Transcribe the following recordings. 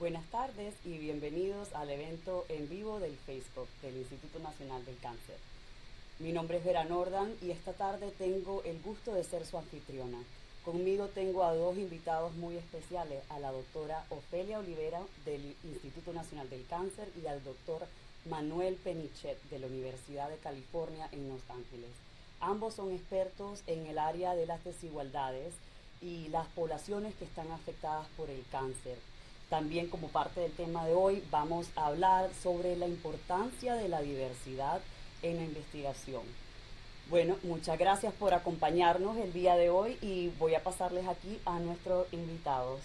Buenas tardes y bienvenidos al evento en vivo del Facebook del Instituto Nacional del Cáncer. Mi nombre es Vera Nordan y esta tarde tengo el gusto de ser su anfitriona. Conmigo tengo a dos invitados muy especiales, a la doctora Ofelia Olivera del Instituto Nacional del Cáncer y al doctor Manuel Penichet de la Universidad de California en Los Ángeles. Ambos son expertos en el área de las desigualdades y las poblaciones que están afectadas por el cáncer. También como parte del tema de hoy vamos a hablar sobre la importancia de la diversidad en la investigación. Bueno, muchas gracias por acompañarnos el día de hoy y voy a pasarles aquí a nuestros invitados.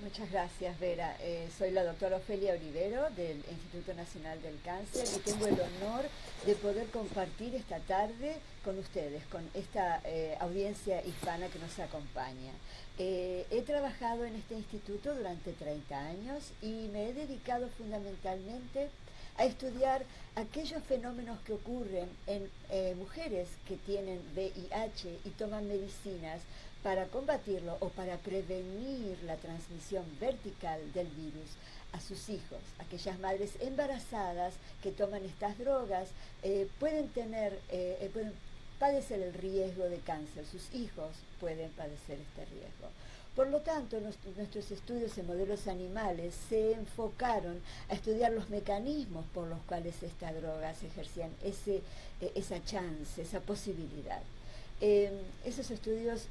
Muchas gracias, Vera. Eh, soy la doctora Ofelia Olivero del Instituto Nacional del Cáncer y tengo el honor de poder compartir esta tarde con ustedes, con esta eh, audiencia hispana que nos acompaña. Eh, he trabajado en este instituto durante 30 años y me he dedicado fundamentalmente a estudiar aquellos fenómenos que ocurren en mujeres que tienen VIH y toman medicinas para combatirlo o para prevenir la transmisión vertical del virus a sus hijos. Aquellas madres embarazadas que toman estas drogas eh, pueden tener, eh, eh, padecer el riesgo de cáncer. Sus hijos pueden padecer este riesgo. Por lo tanto, nuestros estudios en modelos animales se enfocaron a estudiar los mecanismos por los cuales estas drogas ejercían ese, esa chance, esa posibilidad. Eh, esos estudios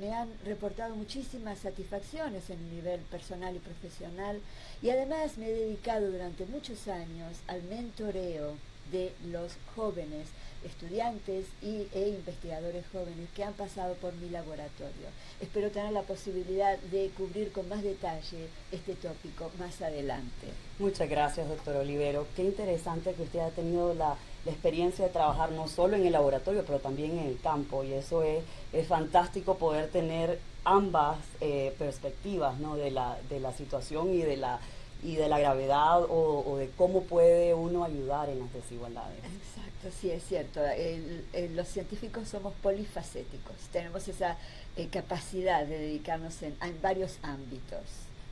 me, han reportado muchísimas satisfacciones en el nivel personal y profesional y además me he dedicado durante muchos años al mentoreo de los jóvenes estudiantes y, e investigadores jóvenes que han pasado por mi laboratorio. Espero tener la posibilidad de cubrir con más detalle este tópico más adelante. Muchas gracias, doctor Olivero. Qué interesante que usted ha tenido la, experiencia de trabajar no solo en el laboratorio, pero también en el campo. Y eso es, es fantástico poder tener ambas eh, perspectivas ¿no? de, la, de la situación y de la y de la gravedad o, de cómo puede uno ayudar en las desigualdades. Exacto, sí, es cierto. los científicos somos polifacéticos, tenemos esa eh, capacidad de dedicarnos en, en, varios ámbitos.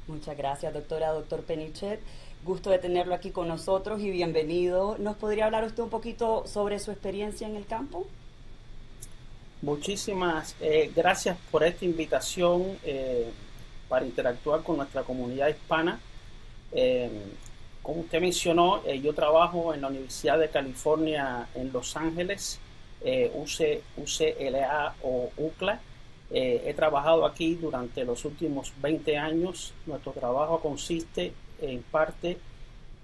Muchas gracias, doctora, doctor Penichet. Gusto de tenerlo aquí con nosotros y bienvenido. ¿Nos podría hablar usted un poquito sobre su experiencia en el campo? Muchísimas eh, gracias por esta invitación eh, para interactuar con nuestra comunidad hispana. Eh, como usted mencionó, eh, yo trabajo en la Universidad de California en Los Ángeles, eh, UCLA o UCLA. He trabajado aquí durante los últimos 20 años. Nuestro trabajo consiste en parte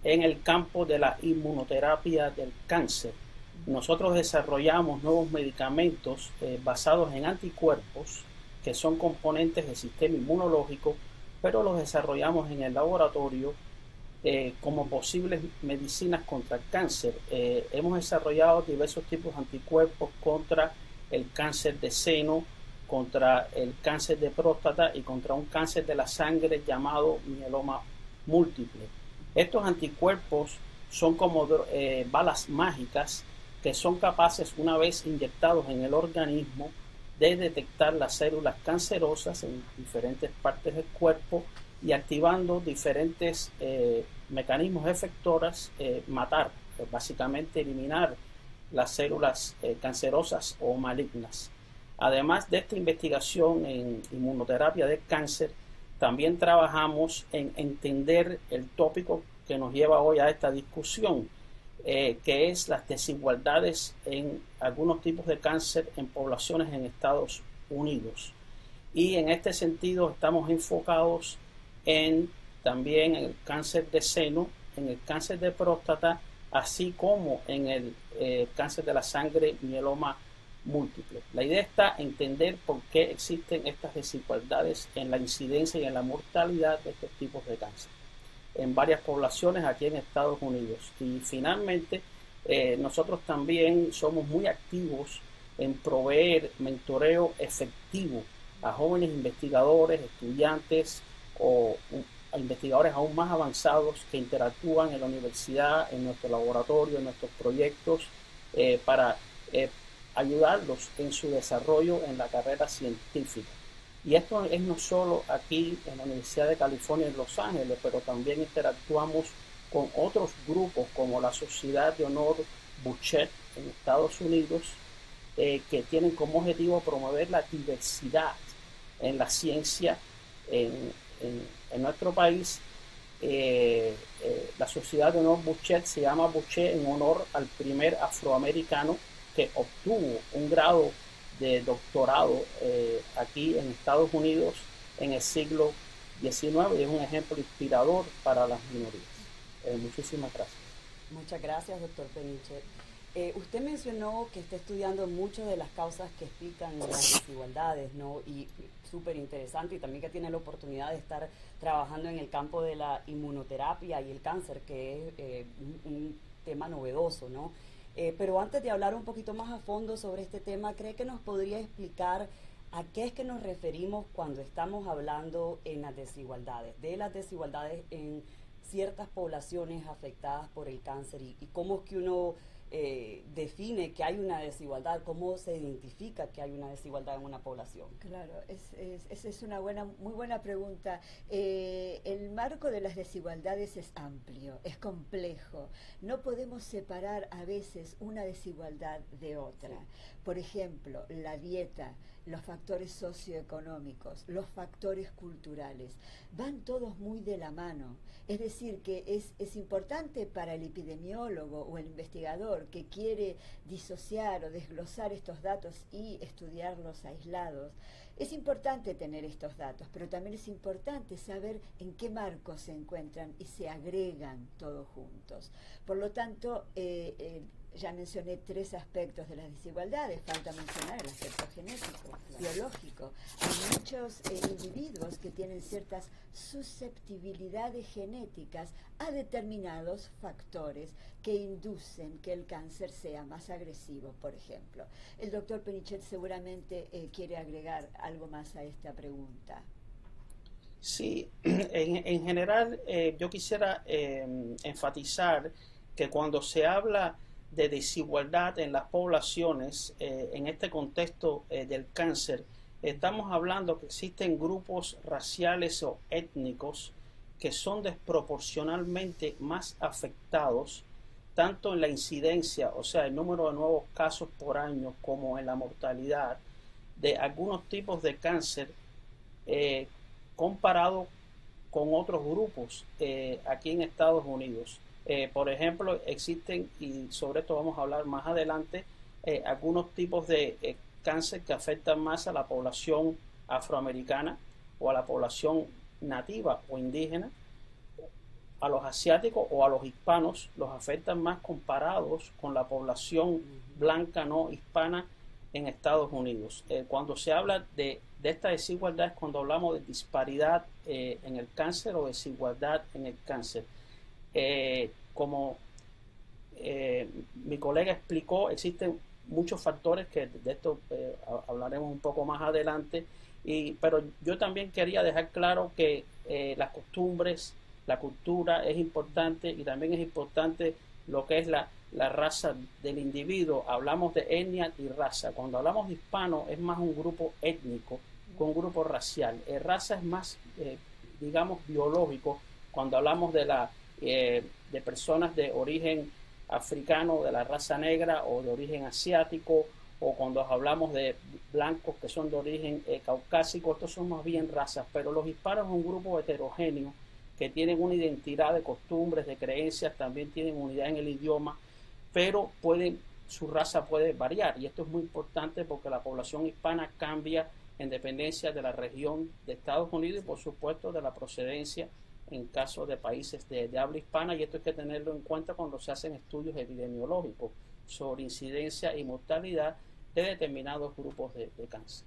en el campo de la inmunoterapia del cáncer. Nosotros desarrollamos nuevos medicamentos basados en anticuerpos que son componentes del sistema inmunológico pero los desarrollamos en el laboratorio eh, como posibles medicinas contra el cáncer. Eh, hemos desarrollado diversos tipos de anticuerpos contra el cáncer de seno, contra el cáncer de próstata y contra un cáncer de la sangre llamado mieloma múltiple. Estos anticuerpos son como eh, balas mágicas que son capaces, una vez inyectados en el organismo, de detectar las células cancerosas en diferentes partes del cuerpo y activando diferentes eh, mecanismos efectoras, eh, matar, eh, básicamente eliminar las células cancerosas o malignas. Además de esta investigación en inmunoterapia de cáncer, también trabajamos en entender el tópico que nos lleva hoy a esta discusión, eh, que es las desigualdades en algunos tipos de cáncer en poblaciones en Estados Unidos. Y en este sentido estamos enfocados en también el cáncer de seno, en el cáncer de próstata, así como en el eh, cáncer de la sangre mieloma múltiple. La idea está entender por qué existen estas desigualdades en la incidencia y en la mortalidad de estos tipos de cáncer en varias poblaciones aquí en Estados Unidos. Y finalmente, eh, nosotros también somos muy activos en proveer mentoreo efectivo a jóvenes investigadores, estudiantes o investigadores aún más avanzados que interactúan en la universidad, en nuestro laboratorio, en nuestros proyectos, eh, para eh, ayudarlos en su desarrollo en la carrera científica. Y esto es no solo aquí en la Universidad de California en Los Ángeles, pero también interactuamos con otros grupos como la Sociedad de Honor Buchet en Estados Unidos, eh, que tienen como objetivo promover la diversidad en la ciencia en, nuestro país. Eh, eh, la Sociedad de Honor Buchet se llama Buchet en honor al primer afroamericano que obtuvo un grado de doctorado aquí en Estados Unidos en el siglo XIX y es un ejemplo inspirador para las minorías. muchísimas gracias. Muchas gracias, doctor Peniche. Eh, usted mencionó que está estudiando muchas de las causas que explican las desigualdades, ¿no? Y súper interesante, y también que tiene la oportunidad de estar trabajando en el campo de la inmunoterapia y el cáncer, que es eh, un, tema novedoso, ¿no? Eh, pero antes de hablar un poquito más a fondo sobre este tema, ¿cree que nos podría explicar a qué es que nos referimos cuando estamos hablando en las desigualdades, de las desigualdades en ciertas poblaciones afectadas por el cáncer y cómo es que uno eh, define que hay una desigualdad, cómo se identifica que hay una desigualdad en una población. Claro, esa es, una buena, muy buena pregunta. Eh, el marco de las desigualdades es amplio, es complejo. No podemos separar a veces una desigualdad de otra. Por ejemplo, la dieta, los factores socioeconómicos, los factores culturales, van todos muy de la mano. Es decir, que es, es importante para el epidemiólogo o el investigador que quiere disociar o desglosar estos datos y estudiarlos aislados, es importante tener estos datos, pero también es importante saber en qué marco se encuentran y se agregan todos juntos. Por lo tanto, eh, ya mencioné tres aspectos de las desigualdades, falta mencionar el aspecto genético, biológico. Hay muchos eh, individuos que tienen ciertas susceptibilidades genéticas a determinados factores que inducen que el cáncer sea más agresivo, por ejemplo. El doctor Penichet seguramente eh, quiere agregar algo más a esta pregunta. Sí, en, general eh, yo quisiera enfatizar que cuando se habla de desigualdad en las poblaciones eh, en este contexto eh, del cáncer, estamos hablando que existen grupos raciales o étnicos que son desproporcionalmente más afectados tanto en la incidencia, o sea, el número de nuevos casos por año, como en la mortalidad de algunos tipos de cáncer eh, comparado con otros grupos aquí en Estados Unidos. Eh, por ejemplo, existen, y sobre esto vamos a hablar más adelante, eh, algunos tipos de eh, cáncer que afectan más a la población afroamericana o a la población nativa o indígena, a los asiáticos o a los hispanos los afectan más comparados con la población blanca no hispana en Estados Unidos. cuando se habla de, de, esta desigualdad es cuando hablamos de disparidad en el cáncer o desigualdad en el cáncer. Eh, como eh, mi colega explicó, existen muchos factores que de esto eh, hablaremos un poco más adelante, y, pero yo también quería dejar claro que las costumbres, la cultura es importante y también es importante lo que es la, la raza del individuo. Hablamos de etnia y raza. Cuando hablamos de hispano es más un grupo étnico que un grupo racial. raza es más, digamos, biológico. Cuando hablamos de la eh, de personas de origen africano, de la raza negra o de origen asiático, o cuando hablamos de blancos que son de origen eh, caucásico, estos son más bien razas, pero los hispanos son un grupo heterogéneo que tienen una identidad de costumbres, de creencias, también tienen unidad en el idioma, pero pueden, su raza puede variar y esto es muy importante porque la población hispana cambia en dependencia de la región de Estados Unidos y por supuesto de la procedencia en caso de países de, habla hispana y esto hay que tenerlo en cuenta cuando se hacen estudios epidemiológicos sobre incidencia y mortalidad de determinados grupos de, cáncer.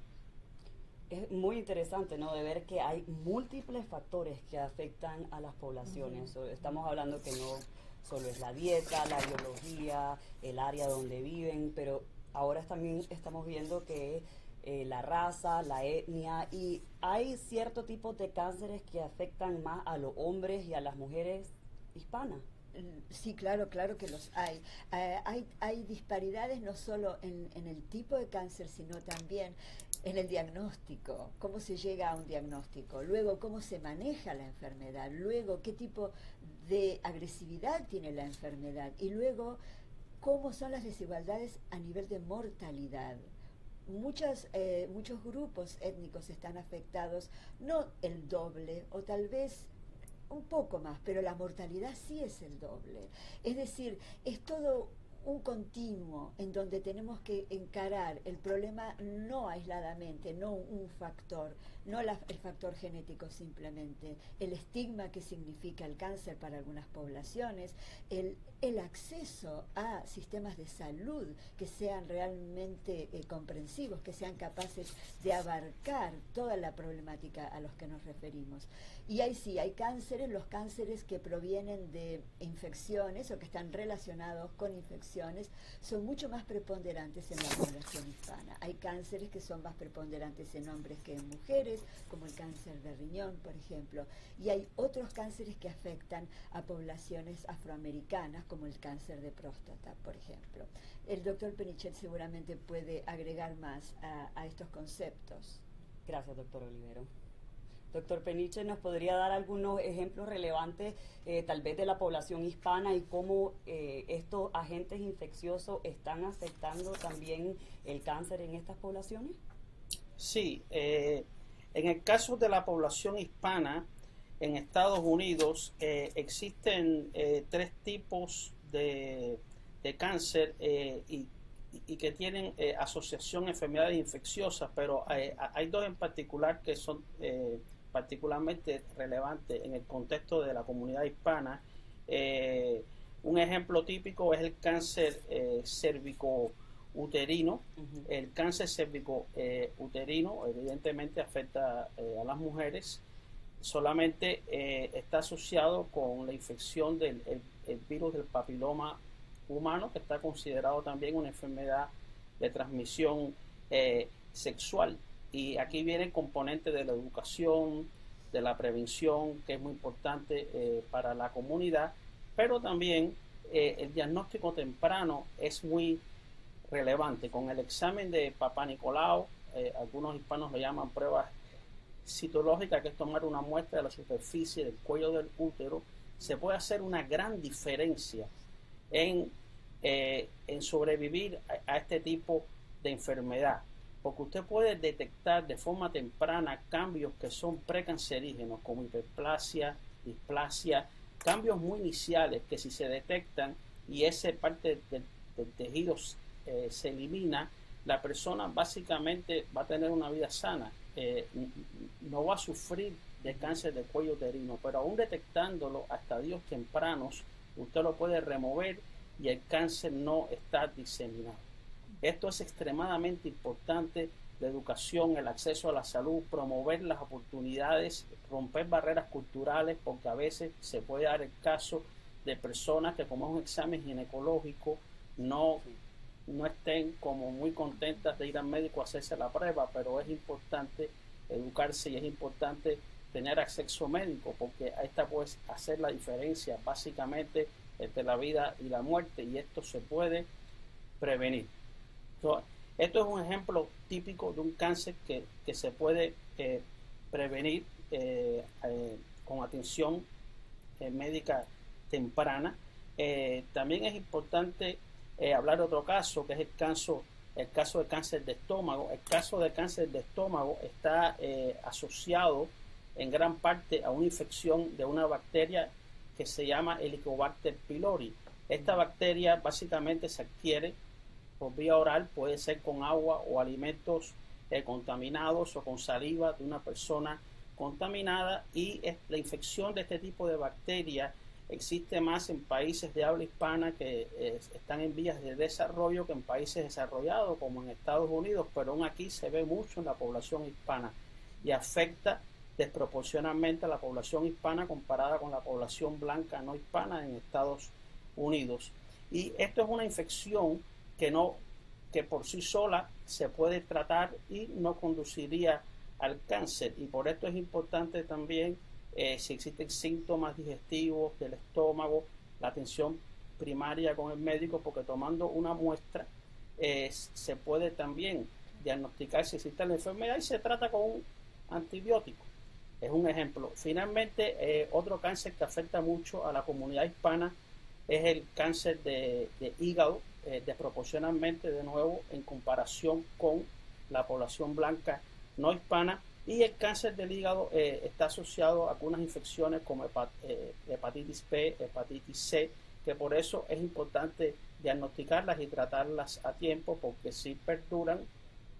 Es muy interesante, ¿no? De ver que hay múltiples factores que afectan a las poblaciones. Estamos hablando que no solo es la dieta, la biología, el área donde viven, pero ahora también estamos viendo que eh, la raza, la etnia y hay cierto tipo de cánceres que afectan más a los hombres y a las mujeres hispanas. Sí, claro, claro que los hay. Eh, hay, hay disparidades no solo en, en, el tipo de cáncer, sino también en el diagnóstico, cómo se llega a un diagnóstico, luego cómo se maneja la enfermedad, luego qué tipo de agresividad tiene la enfermedad y luego cómo son las desigualdades a nivel de mortalidad. Muchas, eh, muchos grupos étnicos están afectados, no el doble o tal vez un poco más, pero la mortalidad sí es el doble. Es decir, es todo un continuo en donde tenemos que encarar el problema no aisladamente, no un factor, no el factor genético simplemente, el estigma que significa el cáncer para algunas poblaciones, el, el acceso a sistemas de salud que sean realmente eh, comprensivos, que sean capaces de abarcar toda la problemática a los que nos referimos. Y ahí sí, hay cánceres, los cánceres que provienen de infecciones o que están relacionados con infecciones son mucho más preponderantes en la población hispana. Hay cánceres que son más preponderantes en hombres que en mujeres, como el cáncer de riñón, por ejemplo. Y hay otros cánceres que afectan a poblaciones afroamericanas, como el cáncer de próstata, por ejemplo. El doctor Penichet seguramente puede agregar más a, a estos conceptos. Gracias, doctor Olivero. Doctor Peniche, ¿nos podría dar algunos ejemplos relevantes eh, tal vez de la población hispana y cómo eh, estos agentes infecciosos están afectando también el cáncer en estas poblaciones? Sí, eh, en el caso de la población hispana, en Estados Unidos existen tres tipos de, cáncer y, que tienen asociación a enfermedades infecciosas, pero hay dos en particular que son particularmente relevante en el contexto de la comunidad hispana. Eh, un ejemplo típico es el cáncer eh, cérvico-uterino. El cáncer cérvico-uterino evidentemente afecta eh, a las mujeres. Solamente está asociado con la infección del virus del papiloma humano, que está considerado también una enfermedad de transmisión sexual. Y aquí viene el componente de la educación, de la prevención, que es muy importante eh, para la comunidad, pero también eh, el diagnóstico temprano es muy relevante. Con el examen de Papá Nicolau, eh, algunos hispanos lo llaman pruebas citológicas, que es tomar una muestra de la superficie del cuello del útero, se puede hacer una gran diferencia en, en sobrevivir a este tipo de enfermedad porque usted puede detectar de forma temprana cambios que son precancerígenos como hiperplasia, displasia, cambios muy iniciales que si se detectan y esa parte del, tejido eh, se elimina, la persona básicamente va a tener una vida sana, eh, no va a sufrir de cáncer de cuello uterino, pero aún detectándolo a estadios tempranos, usted lo puede remover y el cáncer no está diseminado. Esto es extremadamente importante, la educación, el acceso a la salud, promover las oportunidades, romper barreras culturales, porque a veces se puede dar el caso de personas que como es un examen ginecológico no, no estén como muy contentas de ir al médico a hacerse la prueba, pero es importante educarse y es importante tener acceso médico, porque esta puede hacer la diferencia básicamente entre la vida y la muerte y esto se puede prevenir esto es un ejemplo típico de un cáncer que, se puede eh, prevenir eh, eh, con atención médica temprana. también es importante hablar de otro caso, que es el caso, el caso de cáncer de estómago. El caso de cáncer de estómago está asociado en gran parte a una infección de una bacteria que se llama Helicobacter pylori. Esta bacteria básicamente se adquiere por vía oral puede ser con agua o alimentos eh, contaminados o con saliva de una persona contaminada y la infección de este tipo de bacterias existe más en países de habla hispana que eh, están en vías de desarrollo que en países desarrollados como en Estados Unidos, pero aún aquí se ve mucho en la población hispana y afecta desproporcionalmente a la población hispana comparada con la población blanca no hispana en Estados Unidos. Y esto es una infección que no que por sí sola se puede tratar y no conduciría al cáncer y por esto es importante también eh, si existen síntomas digestivos del estómago la atención primaria con el médico porque tomando una muestra eh, se puede también diagnosticar si existe la enfermedad y se trata con un antibiótico. Es un ejemplo. Finalmente, eh, otro cáncer que afecta mucho a la comunidad hispana es el cáncer de, hígado, eh, desproporcionalmente de nuevo en comparación con la población blanca no hispana. Y el cáncer del hígado eh, está asociado a algunas infecciones como hepatitis P, hepatitis C, que por eso es importante diagnosticarlas y tratarlas a tiempo porque si perduran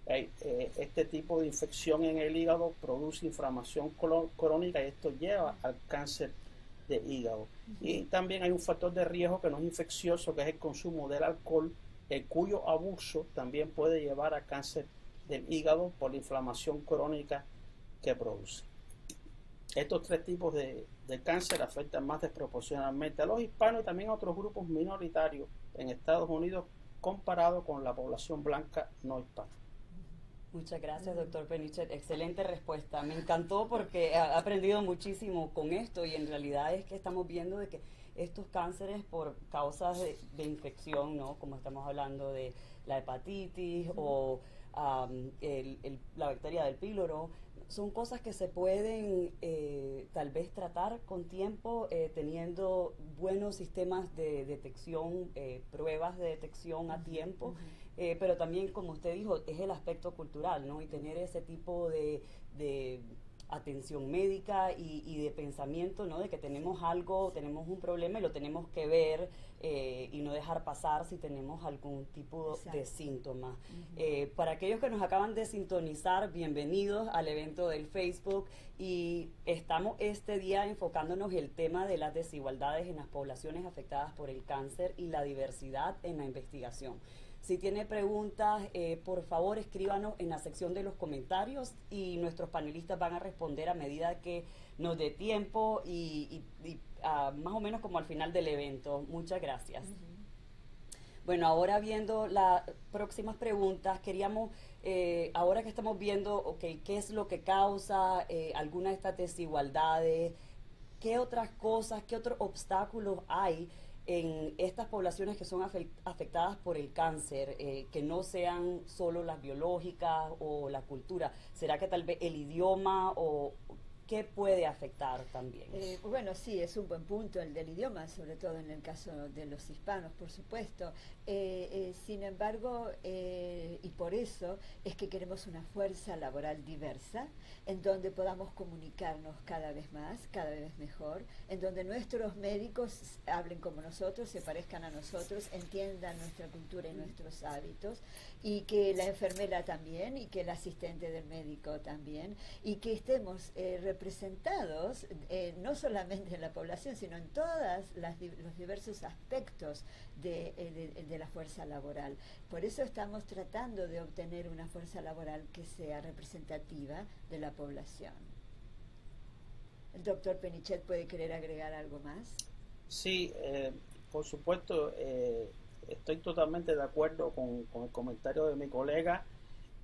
eh, este tipo de infección en el hígado produce inflamación crónica y esto lleva al cáncer de hígado. Y también hay un factor de riesgo que no es infeccioso, que es el consumo del alcohol, el cuyo abuso también puede llevar a cáncer del hígado por la inflamación crónica que produce. Estos tres tipos de, de cáncer afectan más desproporcionalmente a los hispanos y también a otros grupos minoritarios en Estados Unidos comparado con la población blanca no hispana. Muchas gracias, doctor Penichet. Excelente respuesta. Me encantó porque he aprendido muchísimo con esto y en realidad es que estamos viendo de que estos cánceres por causas de, infección, ¿no? Como estamos hablando de la hepatitis o la bacteria del píloro, son cosas que se pueden eh, tal vez tratar con tiempo, eh, teniendo buenos sistemas de detección, eh, pruebas de detección a tiempo. Eh, pero también, como usted dijo, es el aspecto cultural, ¿no? Y tener ese tipo de, de atención médica y, de pensamiento, ¿no? De que tenemos algo, tenemos un problema y lo tenemos que ver eh, y no dejar pasar si tenemos algún tipo de síntoma. Eh, para aquellos que nos acaban de sintonizar, bienvenidos al evento del Facebook y estamos este día enfocándonos en el tema de las desigualdades en las poblaciones afectadas por el cáncer y la diversidad en la investigación. Si tiene preguntas, eh, por favor escríbanos en la sección de los comentarios y nuestros panelistas van a responder a medida que nos dé tiempo y, más o menos como al final del evento. Muchas gracias. Bueno, ahora viendo las próximas preguntas, queríamos, eh, ahora que estamos viendo, ok, qué es lo que causa eh, alguna de estas desigualdades, qué otras cosas, qué otros obstáculos hay en estas poblaciones que son afectadas por el cáncer, eh, que no sean solo las biológicas o la cultura? ¿Será que tal vez el idioma o ¿Qué puede afectar también? Eh, bueno, sí, es un buen punto el del idioma, sobre todo en el caso de los hispanos, por supuesto. Eh, eh, sin embargo, y por eso es que queremos una fuerza laboral diversa, en donde podamos comunicarnos cada vez más, cada vez mejor, en donde nuestros médicos hablen como nosotros, se parezcan a nosotros, entiendan nuestra cultura y nuestros hábitos, y que la enfermera también, y que el asistente del médico también, y que estemos representados eh, no solamente en la población, sino en todos los diversos aspectos eh, de, la fuerza laboral. Por eso estamos tratando de obtener una fuerza laboral que sea representativa de la población. ¿El doctor Penichet puede querer agregar algo más? Sí, eh, por supuesto, estoy totalmente de acuerdo con el comentario de mi colega.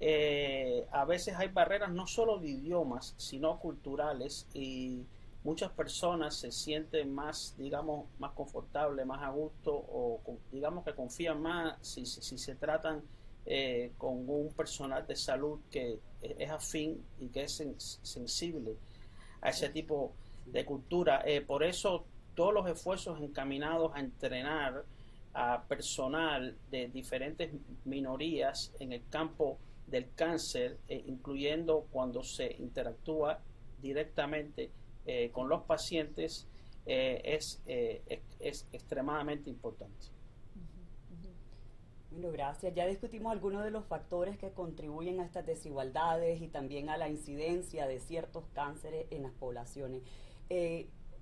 Eh, a veces hay barreras no solo de idiomas, sino culturales y muchas personas se sienten más, digamos, más confortables, más a gusto o digamos que confían más si, se tratan eh, con un personal de salud que es afín y que es sensible a ese tipo de cultura. Eh, por eso todos los esfuerzos encaminados a entrenar a personal de diferentes minorías en el campo del cáncer, eh, incluyendo cuando se interactúa directamente eh, con los pacientes, eh, es, es, extremadamente importante. Bueno, gracias. Ya discutimos algunos de los factores que contribuyen a estas desigualdades y también a la incidencia de ciertos cánceres en las poblaciones.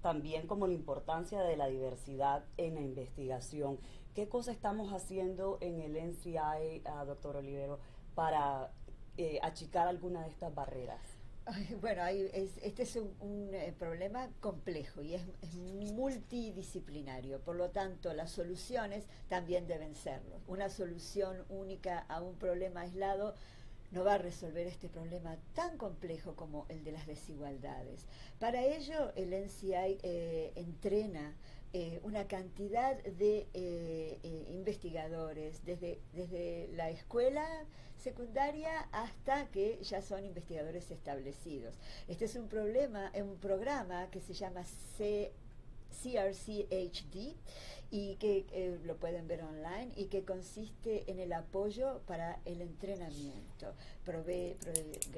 también como la importancia de la diversidad en la investigación. ¿Qué cosa estamos haciendo en el NCI, doctor Olivero, para eh, achicar alguna de estas barreras? Bueno, este es un, eh, problema complejo y es, multidisciplinario, por lo tanto las soluciones también deben serlo. Una solución única a un problema aislado no va a resolver este problema tan complejo como el de las desigualdades. Para ello, el NCI eh, entrena eh, una cantidad de eh, eh, investigadores, desde, desde la escuela secundaria hasta que ya son investigadores establecidos. Este es un problema, un programa que se llama C CRCHD y que eh, lo pueden ver online y que consiste en el apoyo para el entrenamiento. Provee,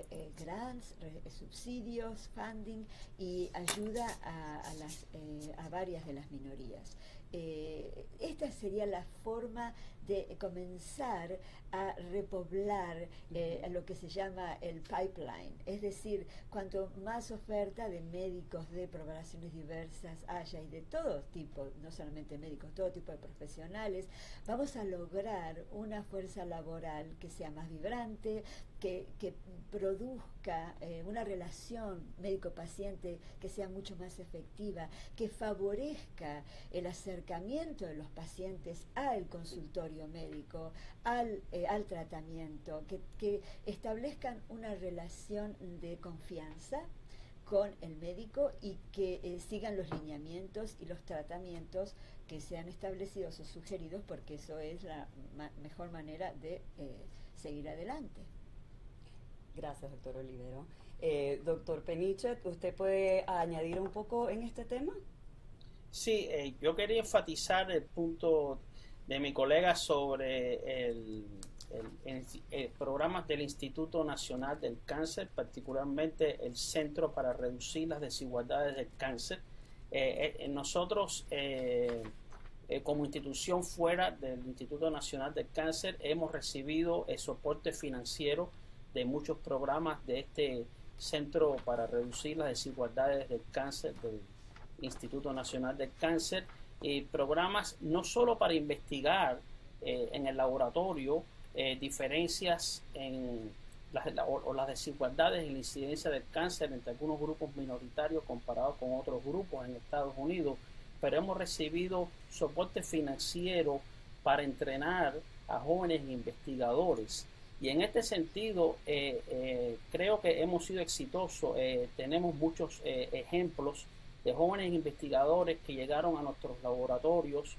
eh, grants, subsidios, funding y ayuda a, las, eh, a varias de las minorías. esta sería la forma de comenzar a repoblar eh, lo que se llama el pipeline. Es decir, cuanto más oferta de médicos de programaciones diversas haya y de todo tipo, no solamente médicos, todo tipo de profesionales, vamos a lograr una fuerza laboral que sea más vibrante, que, produzca eh, una relación médico-paciente que sea mucho más efectiva, que favorezca el acercamiento de los pacientes al consultorio médico, al, eh, al tratamiento, que, que establezcan una relación de confianza con el médico y que eh, sigan los lineamientos y los tratamientos que sean establecidos o sugeridos porque eso es la mejor manera de seguir adelante. Gracias, doctor Olivero. Eh, doctor Penichet, ¿usted puede añadir un poco en este tema? Sí, eh, yo quería enfatizar el punto de mi colega sobre el, programa del Instituto Nacional del Cáncer, particularmente el Centro para Reducir las Desigualdades del Cáncer. Eh, nosotros, como institución fuera del Instituto Nacional del Cáncer, hemos recibido el soporte financiero de muchos programas de este Centro para Reducir las Desigualdades del Cáncer del Instituto Nacional del Cáncer y programas no solo para investigar eh, en el laboratorio eh, diferencias en las, o, las desigualdades en la incidencia del cáncer entre algunos grupos minoritarios comparados con otros grupos en Estados Unidos, pero hemos recibido soporte financiero para entrenar a jóvenes investigadores y en este sentido, eh, eh, creo que hemos sido exitosos. Eh, tenemos muchos ejemplos de jóvenes investigadores que llegaron a nuestros laboratorios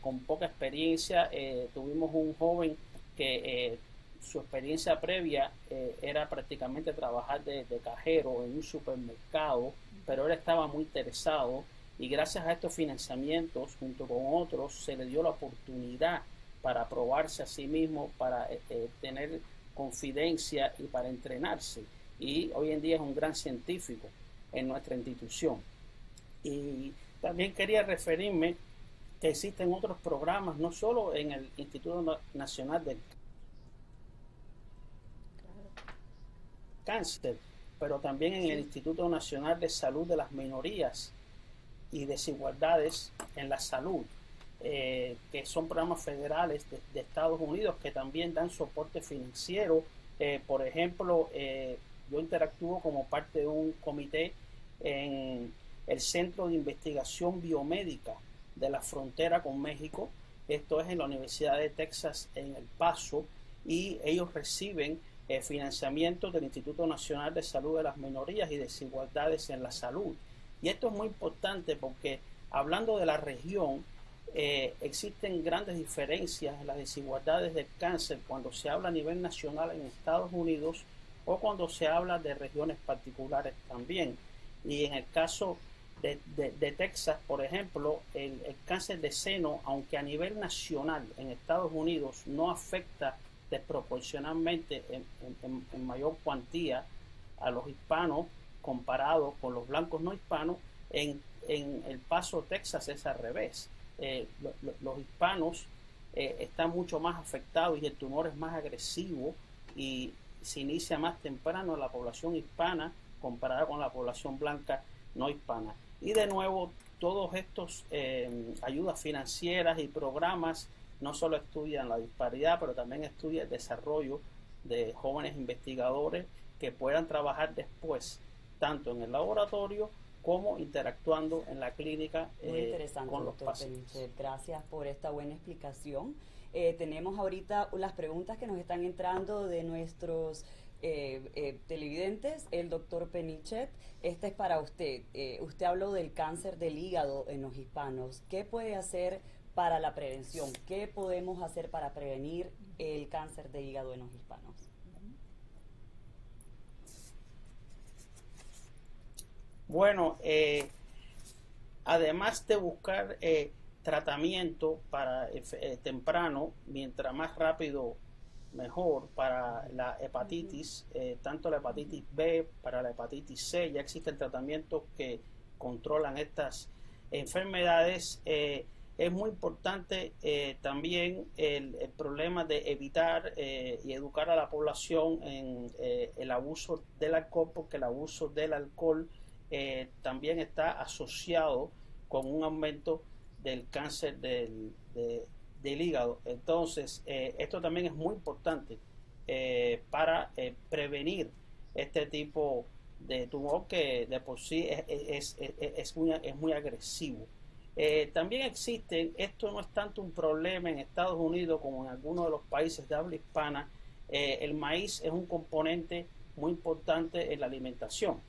con poca experiencia. tuvimos un joven que su experiencia previa era prácticamente trabajar de, de, cajero en un supermercado, pero él estaba muy interesado y gracias a estos financiamientos, junto con otros, se le dio la oportunidad para probarse a sí mismo, para eh, eh, tener confidencia y para entrenarse. Y hoy en día es un gran científico en nuestra institución. Y también quería referirme que existen otros programas, no solo en el Instituto Nacional del Cáncer, pero también en el Instituto Nacional de Salud de las Minorías y Desigualdades en la Salud eh, que son programas federales de, Estados Unidos que también dan soporte financiero. Eh, por ejemplo, eh, yo interactúo como parte de un comité en el Centro de Investigación Biomédica de la frontera con México. Esto es en la Universidad de Texas en El Paso y ellos reciben financiamiento del Instituto Nacional de Salud de las Minorías y Desigualdades en la Salud. Y esto es muy importante porque hablando de la región, eh, existen grandes diferencias en las desigualdades del cáncer cuando se habla a nivel nacional en Estados Unidos o cuando se habla de regiones particulares también. Y en el caso de, Texas, por ejemplo, el, cáncer de seno, aunque a nivel nacional en Estados Unidos no afecta desproporcionalmente en, mayor cuantía a los hispanos comparado con los blancos no hispanos, en, en El Paso, Texas es al revés. Eh, los hispanos eh, están mucho más afectados y el tumor es más agresivo y se inicia más temprano en la población hispana comparada con la población blanca no hispana. Y de nuevo, todos estos eh, ayudas financieras y programas no solo estudian la disparidad, pero también estudian el desarrollo de jóvenes investigadores que puedan trabajar después, tanto en el laboratorio como interactuando en la clínica Muy eh, interesante, con los pacientes. Gracias por esta buena explicación. Eh, tenemos ahorita las preguntas que nos están entrando de nuestros televidentes, el doctor Penichet, este es para usted. usted habló del cáncer del hígado en los hispanos. ¿Qué puede hacer para la prevención? ¿Qué podemos hacer para prevenir el cáncer de hígado en los hispanos? Bueno, eh, además de buscar eh, tratamiento para eh, temprano, mientras más rápido mejor para la hepatitis, tanto la hepatitis B, para la hepatitis C, ya existen tratamientos que controlan estas enfermedades. es muy importante también el, problema de evitar y educar a la población en el abuso del alcohol, porque el abuso del alcohol eh, también está asociado con un aumento del cáncer del, hígado. Entonces, eh, esto también es muy importante eh, para prevenir este tipo de tumor que de por sí es, es, muy, es muy, agresivo. también existen, esto no es tanto un problema en Estados Unidos como en algunos de los países de habla hispana, el maíz es un componente muy importante en la alimentación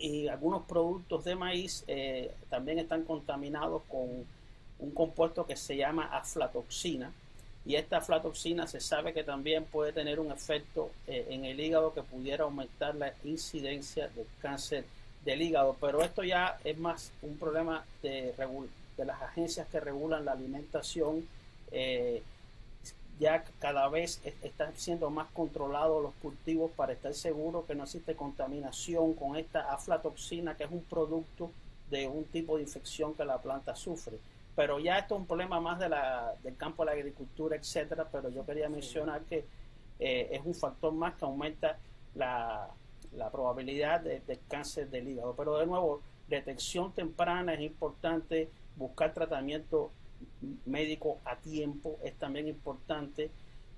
y algunos productos de maíz eh, también están contaminados con un compuesto que se llama aflatoxina y esta aflatoxina se sabe que también puede tener un efecto eh, en el hígado que pudiera aumentar la incidencia del cáncer del hígado, pero esto ya es más un problema de, las agencias que regulan la alimentación eh, ya cada vez están siendo más controlados los cultivos para estar seguro que no existe contaminación con esta aflatoxina, que es un producto de un tipo de infección que la planta sufre. Pero ya esto es un problema más de la, del campo de la agricultura, etcétera. Pero yo quería mencionar que eh, es un factor más que aumenta la, probabilidad de, de cáncer del hígado. Pero de nuevo, detección temprana es importante, buscar tratamiento médico a tiempo es también importante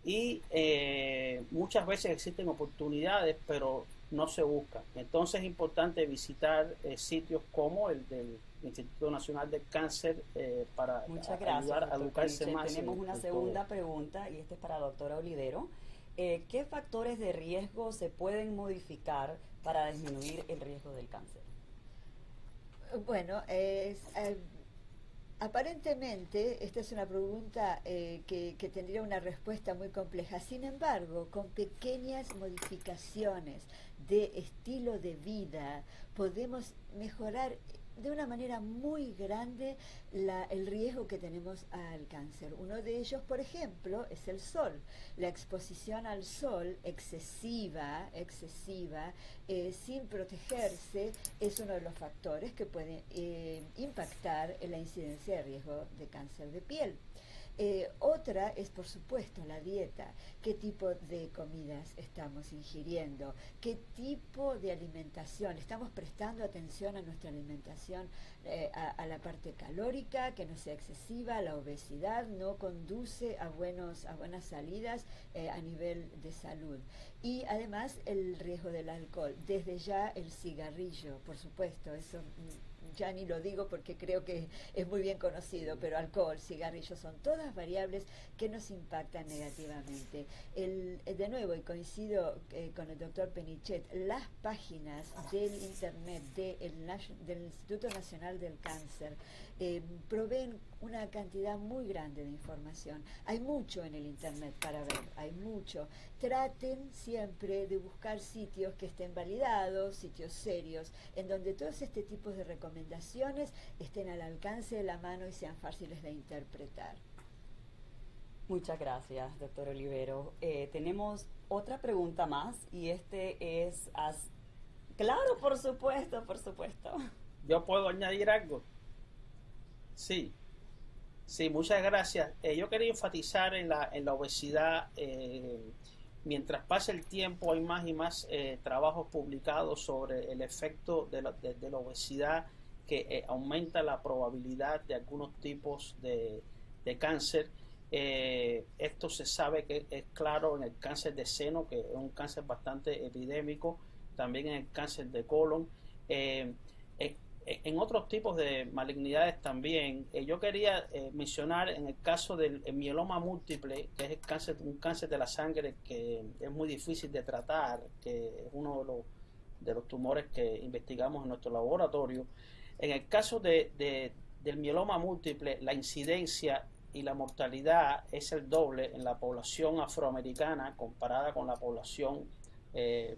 y eh, muchas veces existen oportunidades pero no se buscan entonces es importante visitar eh, sitios como el del Instituto Nacional del Cáncer eh, para ayudar a educarse más tenemos una segunda pregunta y esta es para la doctora Olidero ¿qué factores de riesgo se pueden modificar para disminuir el riesgo del cáncer? Bueno, es, Aparentemente, esta es una pregunta eh, que, que, tendría una respuesta muy compleja. Sin embargo, con pequeñas modificaciones de estilo de vida, podemos mejorar de una manera muy grande el riesgo que tenemos al cáncer. Uno de ellos, por ejemplo, es el sol. La exposición al sol excesiva, excesiva, eh, sin protegerse, es uno de los factores que puede eh, impactar en la incidencia de riesgo de cáncer de piel. Eh, otra es, por supuesto, la dieta. ¿Qué tipo de comidas estamos ingiriendo? ¿Qué tipo de alimentación? ¿Estamos prestando atención a nuestra alimentación, eh, a, la parte calórica, que no sea excesiva? La obesidad no conduce a, buenos, a buenas salidas eh, a nivel de salud. Y además el riesgo del alcohol. Desde ya el cigarrillo, por supuesto, eso mm, ya ni lo digo porque creo que es muy bien conocido, pero alcohol, cigarrillos son todas variables que nos impactan negativamente. Eh, de nuevo, y coincido eh, con el doctor Penichet, las páginas del Internet del Instituto Nacional del Cáncer eh, proveen una cantidad muy grande de información. Hay mucho en el Internet para ver, hay mucho. Traten siempre de buscar sitios que estén validados, sitios serios, en donde todos este tipo de recomendaciones estén al alcance de la mano y sean fáciles de interpretar. Muchas gracias, doctor Olivero. Eh, tenemos otra pregunta más y este es... Claro, por supuesto, por supuesto. ¿Yo puedo añadir algo? Sí. Sí, muchas gracias. Eh, yo quería enfatizar en la, en la obesidad. Eh, mientras pasa el tiempo hay más y más eh, trabajos publicados sobre el efecto de la, de, la obesidad que aumenta la probabilidad de algunos tipos de, de cáncer. esto se sabe que es claro en el cáncer de seno, que es un cáncer bastante epidémico, también en el cáncer de colon en otros tipos de malignidades también, eh, yo quería eh, mencionar en el caso del mieloma múltiple, que es el cáncer, un cáncer de la sangre que es muy difícil de tratar, que es uno de los, de los tumores que investigamos en nuestro laboratorio. En el caso de, del mieloma múltiple, la incidencia y la mortalidad es el doble en la población afroamericana comparada con la población eh,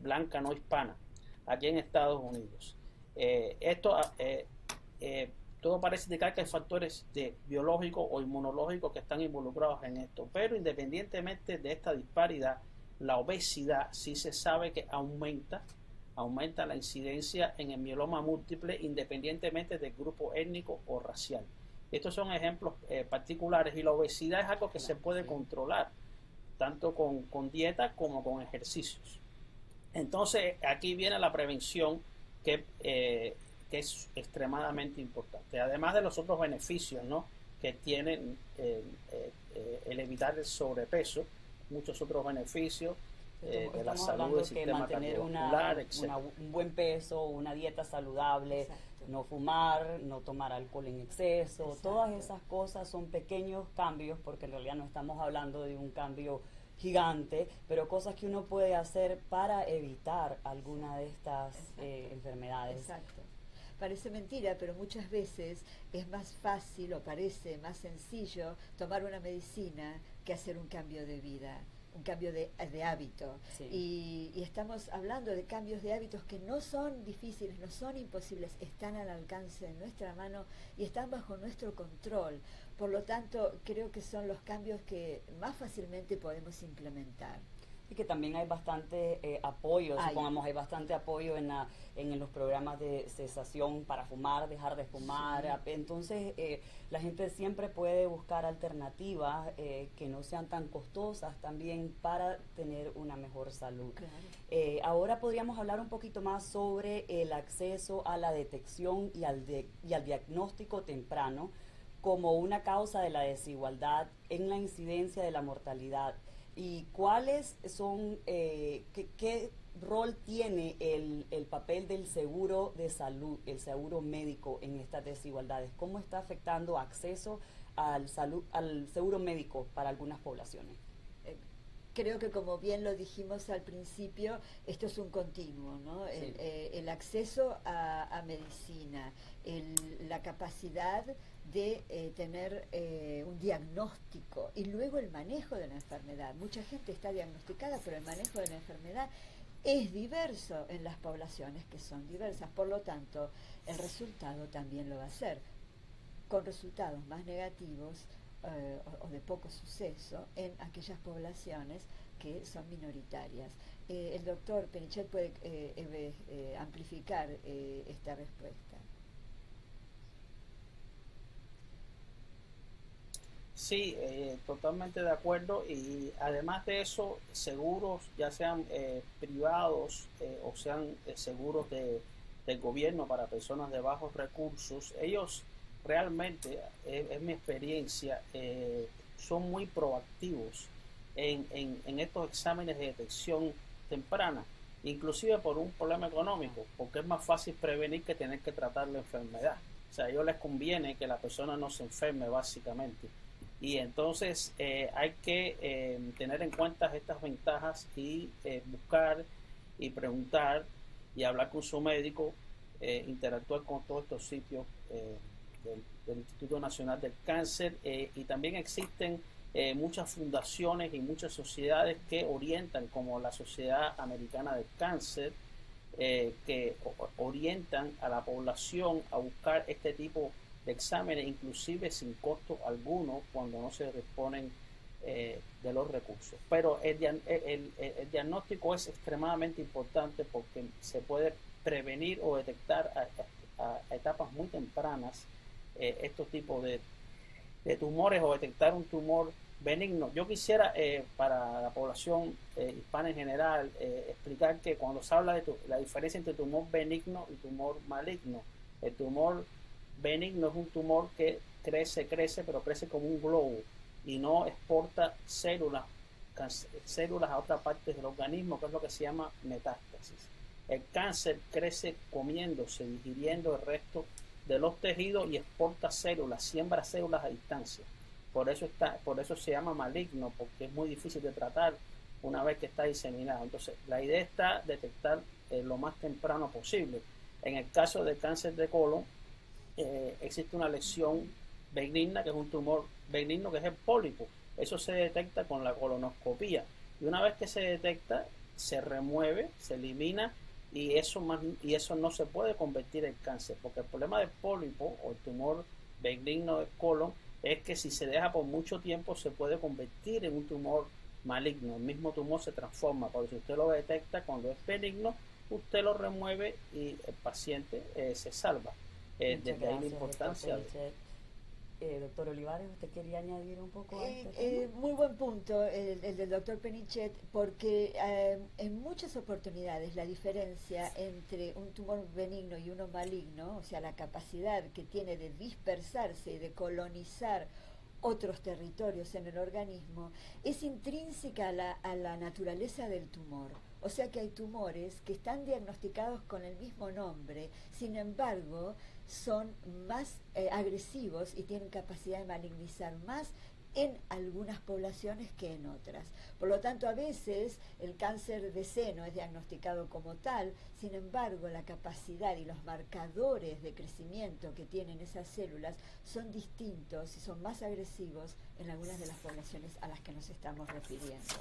blanca no hispana aquí en Estados Unidos. Eh, esto ah, eh, eh, todo parece indicar que hay factores biológicos o inmunológicos que están involucrados en esto, pero independientemente de esta disparidad, la obesidad sí se sabe que aumenta, aumenta la incidencia en el mieloma múltiple independientemente del grupo étnico o racial. Estos son ejemplos particulares y la obesidad es algo que se puede controlar, tanto con, con dieta como con ejercicios. Entonces aquí viene la prevención eh, que, es extremadamente importante. Además de los otros beneficios ¿no? que tienen eh, eh, el evitar el sobrepeso, muchos otros beneficios de la salud del sistema mantener una, un buen peso, una dieta saludable, no fumar, no tomar alcohol en exceso, todas esas cosas son pequeños cambios porque en realidad no estamos hablando de un cambio gigante, pero cosas que uno puede hacer para evitar alguna de estas eh, enfermedades. Exacto. Parece mentira, pero muchas veces es más fácil o parece más sencillo tomar una medicina que hacer un cambio de vida un cambio de, hábito. Y, estamos hablando de cambios de hábitos que no son difíciles, no son imposibles, están al alcance de nuestra mano y están bajo nuestro control. Por lo tanto, creo que son los cambios que más fácilmente podemos implementar y que también hay bastante eh, apoyo, supongamos, hay bastante apoyo en, la, en, los programas de cesación para fumar, dejar de fumar. Entonces, eh, la gente siempre puede buscar alternativas eh, que no sean tan costosas también para tener una mejor salud. ahora podríamos hablar un poquito más sobre el acceso a la detección y al, y al diagnóstico temprano como una causa de la desigualdad en la incidencia de la mortalidad y cuáles son, eh, qué, rol tiene el, el, papel del seguro de salud, el seguro médico en estas desigualdades, cómo está afectando acceso al, salud, al seguro médico para algunas poblaciones. Eh, creo que como bien lo dijimos al principio, esto es un continuo, ¿no? El, eh, acceso a, medicina, la capacidad de eh, tener eh, un diagnóstico y luego el manejo de la enfermedad. Mucha gente está diagnosticada, pero el manejo de la enfermedad es diverso en las poblaciones que son diversas. Por lo tanto, el resultado también lo va a ser, con resultados más negativos eh, o, de poco suceso en aquellas poblaciones que son minoritarias. el doctor Penichet puede amplificar esta respuesta. Sí, eh, totalmente de acuerdo. Y además de eso, seguros, ya sean eh, privados eh, o sean seguros de, del gobierno para personas de bajos recursos, ellos realmente, es mi experiencia, son muy proactivos en, en, estos exámenes de detección temprana, inclusive por un problema económico, porque es más fácil prevenir que tener que tratar la enfermedad. O sea, ellos les conviene que la persona no se enferme básicamente. Y entonces eh, hay que eh, tener en cuenta estas ventajas y eh, buscar y preguntar y hablar con su médico, interactuar con todos estos sitios del, del, Instituto Nacional del Cáncer. y también existen muchas fundaciones y muchas sociedades que orientan, como la Sociedad Americana del Cáncer, que orientan a la población a buscar este tipo de exámenes, inclusive sin costo alguno cuando no se disponen eh, de los recursos. Pero el, diagnóstico es extremadamente importante porque se puede prevenir o detectar a, etapas muy tempranas eh, estos tipos de, de, tumores o detectar un tumor benigno. Yo quisiera eh, para la población hispana en general explicar que cuando se habla de la diferencia entre tumor benigno y tumor maligno, el tumor benigno es un tumor que crece, crece, pero crece como un globo y no exporta células, células a otra parte del organismo, que es lo que se llama metástasis. El cáncer crece comiéndose, digiriendo el resto de los tejidos y exporta células, siembra células a distancia. Por eso, está, por eso se llama maligno, porque es muy difícil de tratar una vez que está diseminado. Entonces, la idea está detectar eh, lo más temprano posible. En el caso del cáncer de colon, eh, existe una lesión benigna, que es un tumor benigno, que es el pólipo. Eso se detecta con la colonoscopía. Y una vez que se detecta, se remueve, se elimina y eso, más, y eso no se puede convertir en cáncer, porque el problema del pólipo o el tumor benigno del colon es que si se deja por mucho tiempo se puede convertir en un tumor maligno. El mismo tumor se transforma, por si usted lo detecta cuando es benigno, usted lo remueve y el paciente eh, se salva. Eh, desde ahí la importancia. Eh, doctor Olivares, ¿usted quería añadir un poco a este eh, Muy buen punto el, del doctor Penichet, porque en muchas oportunidades la diferencia entre un tumor benigno y uno maligno, o sea, la capacidad que tiene de dispersarse y de colonizar otros territorios en el organismo, es intrínseca a la naturaleza del tumor. O sea que hay tumores que están diagnosticados con el mismo nombre, sin embargo, son más eh, agresivos y tienen capacidad de malignizar más en algunas poblaciones que en otras. Por lo tanto, a veces el cáncer de seno es diagnosticado como tal, sin embargo, la capacidad y los marcadores de crecimiento que tienen esas células son distintos y son más agresivos en algunas de las poblaciones a las que nos estamos refiriendo.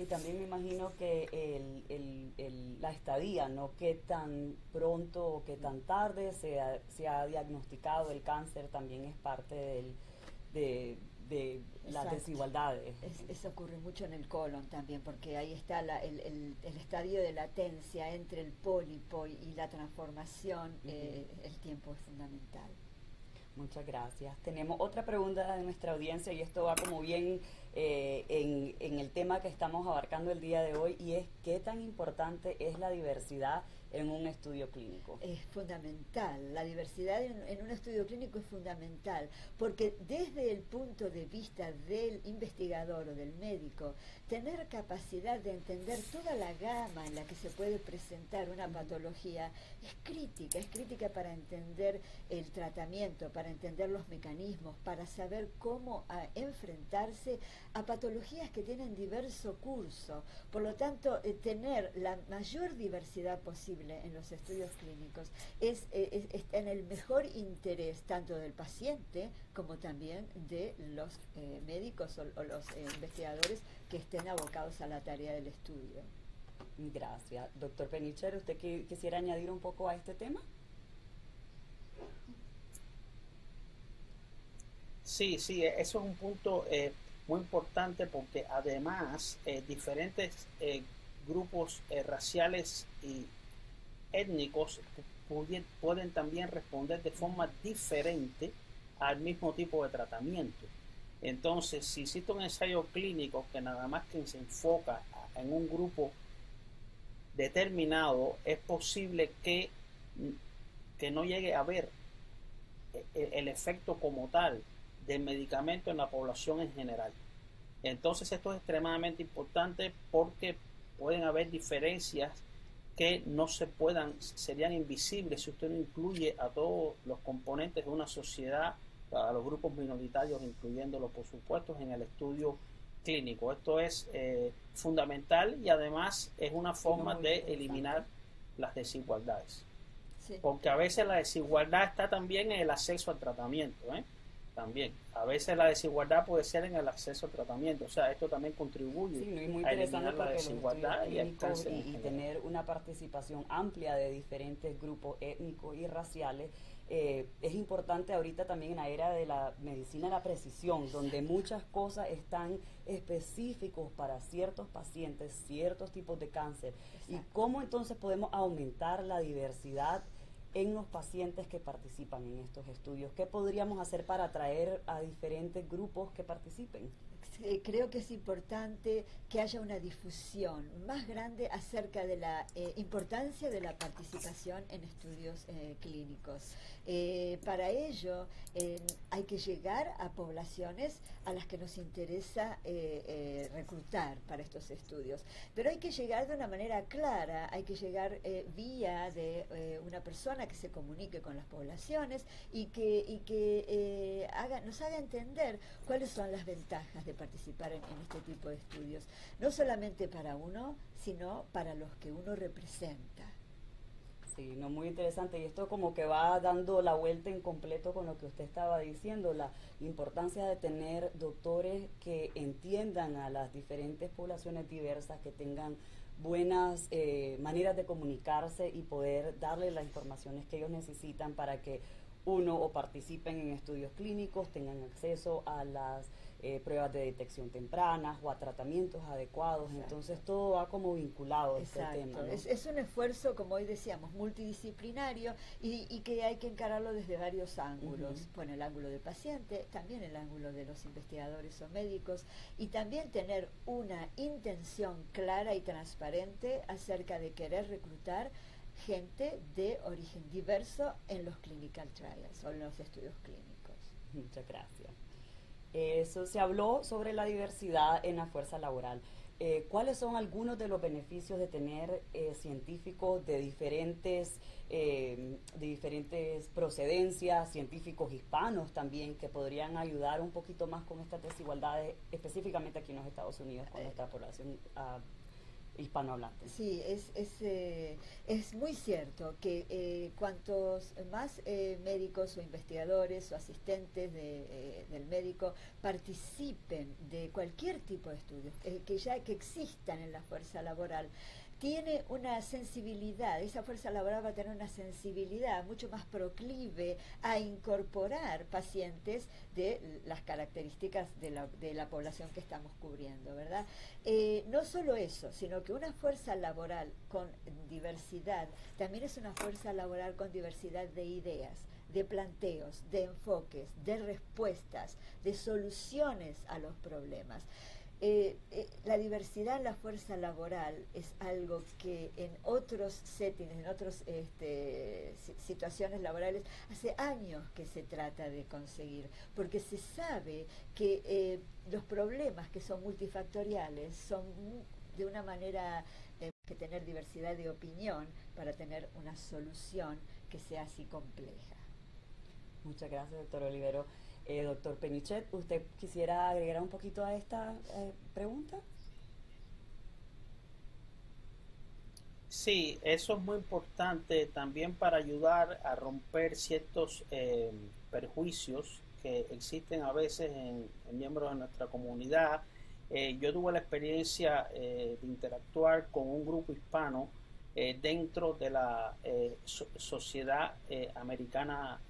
Y también me imagino que el, el, la estadía, no qué tan pronto o qué tan tarde se ha, se ha diagnosticado el cáncer, también es parte del, de, de las desigualdades. eso ocurre mucho en el colon también, porque ahí está el, el, estadio de latencia entre el pólipo y, la transformación, eh, el tiempo es fundamental. Muchas gracias. Tenemos otra pregunta de nuestra audiencia y esto va como bien eh, en, en, el tema que estamos abarcando el día de hoy y es qué tan importante es la diversidad en un estudio clínico. Es fundamental, la diversidad en, un estudio clínico es fundamental, porque desde el punto de vista del investigador o del médico, tener capacidad de entender toda la gama en la que se puede presentar una patología es crítica, es crítica para entender el tratamiento, para entender los mecanismos, para saber cómo enfrentarse a patologías que tienen diverso curso. Por lo tanto, eh, tener la mayor diversidad posible en los estudios clínicos es, eh, está en el mejor interés tanto del paciente como también de los eh, médicos o, los eh, investigadores que estén abocados a la tarea del estudio. Gracias. Doctor Penicher, ¿usted quisiera añadir un poco a este tema? Sí, sí, e-, eso es un punto muy importante porque además diferentes grupos raciales y étnicos pueden también responder de forma diferente al mismo tipo de tratamiento. Entonces, si existe un ensayo clínico que nada más que se enfoca en un grupo determinado, es posible que, que no llegue a ver el, el efecto como tal del medicamento en la población en general. Entonces, esto es extremadamente importante porque pueden haber diferencias que no se puedan, serían invisibles si usted no incluye a todos los componentes de una sociedad, a los grupos minoritarios, incluyéndolos por supuesto en el estudio clínico. Esto es eh, fundamental y además es una forma de eliminar las desigualdades. Porque a veces la desigualdad está también en el acceso al tratamiento. ¿eh? También. A veces la desigualdad puede ser en el acceso al tratamiento, o sea, esto también contribuye a eliminar la desigualdad y, y, tener una participación amplia de diferentes grupos étnicos y raciales. Eh, es importante ahorita también en la era de la medicina de la precisión, donde muchas cosas están específicos para ciertos pacientes, ciertos tipos de cáncer. Y cómo entonces podemos aumentar la diversidad en los pacientes que participan en estos estudios? ¿Qué podríamos hacer para atraer a diferentes grupos que participen? Eh, creo que es importante que haya una difusión más grande acerca de la eh, importancia de la participación en estudios eh, clínicos. para ello hay que llegar a poblaciones a las que nos interesa reclutar para estos estudios, pero hay que llegar de una manera clara, hay que llegar vía de una persona que se comunique con las poblaciones y que, y que haga, nos haga entender cuáles son las ventajas de participar en, este tipo de estudios, no solamente para uno, sino para los que uno representa. Sí, no, muy interesante. Y esto como que va dando la vuelta en completo con lo que usted estaba diciendo, la importancia de tener doctores que entiendan a las diferentes poblaciones diversas, que tengan buenas eh, maneras de comunicarse y poder darle las informaciones que ellos necesitan para que uno o participen en estudios clínicos, tengan acceso a las eh, pruebas de detección tempranas o a tratamientos adecuados. Entonces todo va como vinculado a este tema. Es, un esfuerzo, como hoy decíamos, multidisciplinario y, que hay que encararlo desde varios ángulos. Bueno, el ángulo del paciente, también el ángulo de los investigadores o médicos y también tener una intención clara y transparente acerca de querer reclutar gente de origen diverso en los clinical trials o en los estudios clínicos. Muchas gracias. Eso se habló sobre la diversidad en la fuerza laboral. Eh, ¿Cuáles son algunos de los beneficios de tener eh, científicos de diferentes, eh, de diferentes procedencias, científicos hispanos también, que podrían ayudar un poquito más con estas desigualdades, específicamente aquí en los Estados Unidos, con nuestra población uh, hispanohablante. Sí, es, es, eh, es muy cierto que eh, cuantos más eh, médicos o investigadores o asistentes de, del médico participen de cualquier tipo de estudios, que ya que existan en la fuerza laboral, tiene una sensibilidad, esa fuerza laboral va a tener una sensibilidad mucho más proclive a incorporar pacientes de las características de la, población que estamos cubriendo, ¿verdad? Eh, no solo eso, sino que una fuerza laboral con diversidad también es una fuerza laboral con diversidad de ideas de planteos, de enfoques, de respuestas, de soluciones a los problemas. Eh, eh, la diversidad en la fuerza laboral es algo que en otros settings, en otras este, situaciones laborales, hace años que se trata de conseguir, porque se sabe que eh, los problemas que son multifactoriales son de una manera que tener diversidad de opinión para tener una solución que sea así compleja. Muchas gracias, doctor Olivero. Eh, doctor Penichet, ¿usted quisiera agregar un poquito a esta eh, pregunta? Sí, eso es muy importante también para ayudar a romper ciertos eh, perjuicios que existen a veces en, miembros de nuestra comunidad. yo tuve la experiencia de interactuar con un grupo hispano dentro de la Sociedad Americana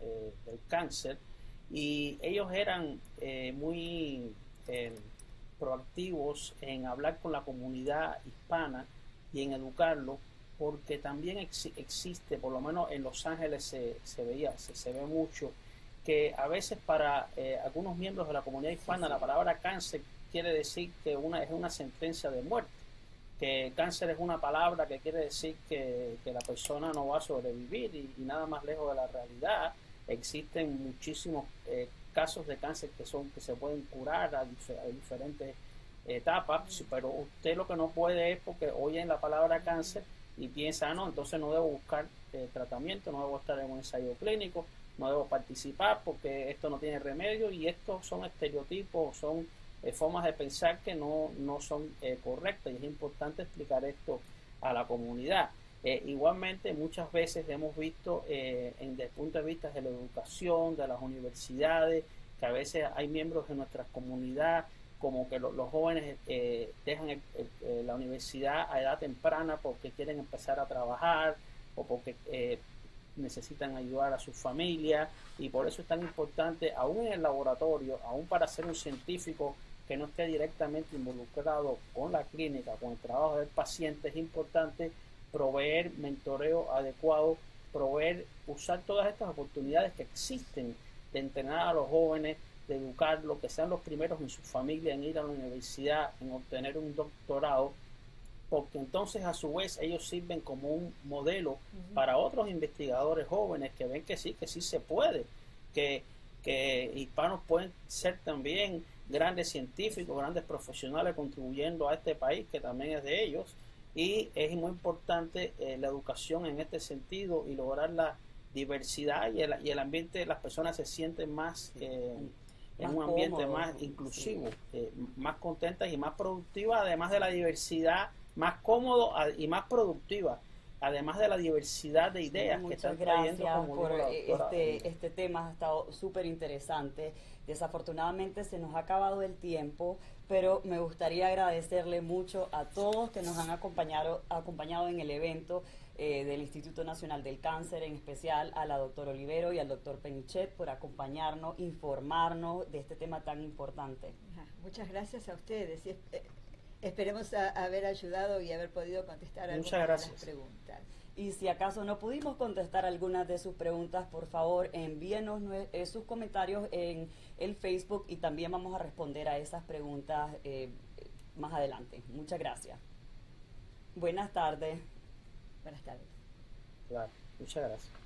del Cáncer y ellos eran eh, muy eh, proactivos en hablar con la comunidad hispana y en educarlo, porque también existe, por lo menos en Los Ángeles se, se veía, se, ve mucho, que a veces para eh, algunos miembros de la comunidad hispana la palabra cáncer quiere decir que una es una sentencia de muerte, que cáncer es una palabra que quiere decir que, la persona no va a sobrevivir y nada más lejos de la realidad Existen muchísimos eh, casos de cáncer que son que se pueden curar a, diferentes etapas, pero usted lo que no puede es porque oye en la palabra cáncer y piensa, ah, no, entonces no debo buscar eh, tratamiento, no debo estar en un ensayo clínico, no debo participar porque esto no tiene remedio y estos son estereotipos, son eh, formas de pensar que no, no son correctas y es importante explicar esto a la comunidad. Eh, igualmente, muchas veces hemos visto, eh, en, desde el punto de vista de la educación, de las universidades, que a veces hay miembros de nuestra comunidad, como que los jóvenes eh, dejan la universidad a edad temprana porque quieren empezar a trabajar o porque necesitan ayudar a su familia y por eso es tan importante, aún en el laboratorio, aún para ser un científico que no esté directamente involucrado con la clínica, con el trabajo del paciente, es importante proveer mentoreo adecuado proveer, usar todas estas oportunidades que existen de entrenar a los jóvenes, de educarlos, que sean los primeros en su familia en ir a la universidad, en obtener un doctorado, porque entonces a su vez ellos sirven como un modelo para otros investigadores jóvenes que ven que sí, que sí se puede, que, que hispanos pueden ser también grandes científicos, grandes profesionales contribuyendo a este país que también es de ellos y es muy importante eh, la educación en este sentido y lograr la diversidad y el, y el ambiente, las personas se sienten más eh, en un ambiente más inclusivo, eh, más contentas y más productivas, además de la diversidad, más cómodo y más productiva además de la diversidad de ideas que están trayendo como por este, este tema ha estado súper interesante. Desafortunadamente se nos ha acabado el tiempo, pero me gustaría agradecerle mucho a todos que nos han acompañado, acompañado en el evento eh, del Instituto Nacional del Cáncer, en especial a la doctora Olivero y al doctor Penichet por acompañarnos, informarnos de este tema tan importante. Muchas gracias a ustedes. Eh, esperemos haber ayudado y haber podido contestar algunas de las preguntas. Y si acaso no pudimos contestar algunas de sus preguntas, por favor envíenos eh, sus comentarios en el Facebook y también vamos a responder a esas preguntas eh, más adelante. Muchas gracias. Buenas tardes. Buenas tardes. Claro, muchas gracias.